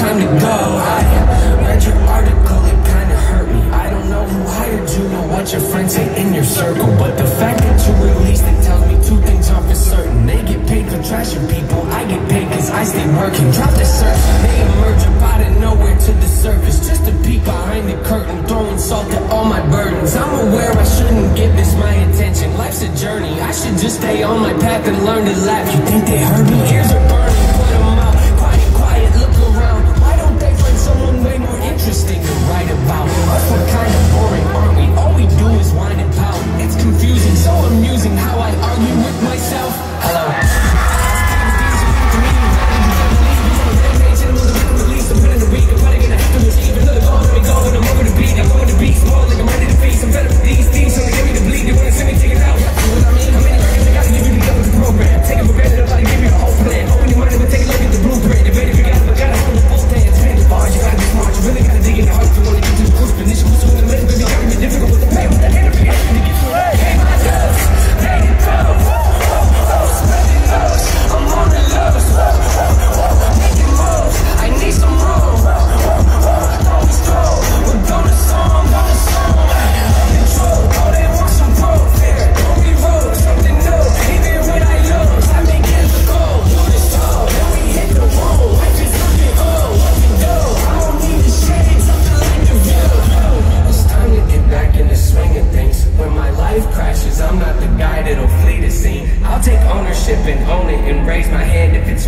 time to go. I read your article, it kinda hurt me. I don't know who hired you or what your friends say in your circle. But the fact that you released it tells me two things are for certain. They get paid for trashing people, I get paid cause I stay working. Drop the search, they emerge up out of nowhere to the surface. Just to peek behind the curtain, throwing salt to all my burdens. I'm aware I shouldn't give this my attention. Life's a journey, I should just stay on my path and learn to laugh. You think they heard me? Ears are burning,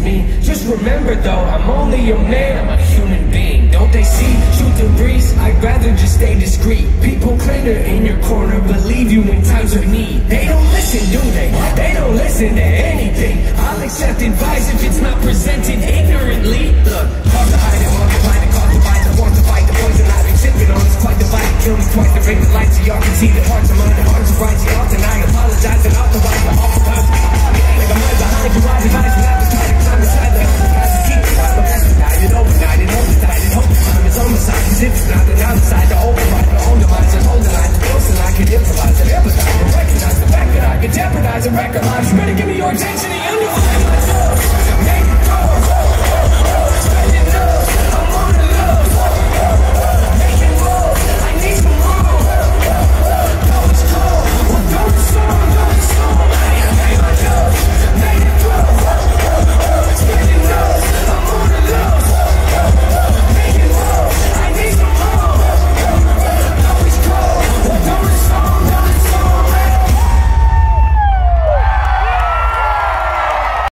me. Just remember though, I'm only a man, I'm a human being. Don't they see? Shoot the breeze, I'd rather just stay discreet. People clatter in your corner, believe you in times of need. They don't listen, do they? They don't listen to anything. I'll accept advice if it's not presented ignorantly. Look, hard to hide it, the cause caught the want to fight the poison I've been sipping on. It's quite the divided, kill me twice, the ring the lights so y'all can see the hearts of mine, the hearts of rights, y'all deny, apologize, and authorize.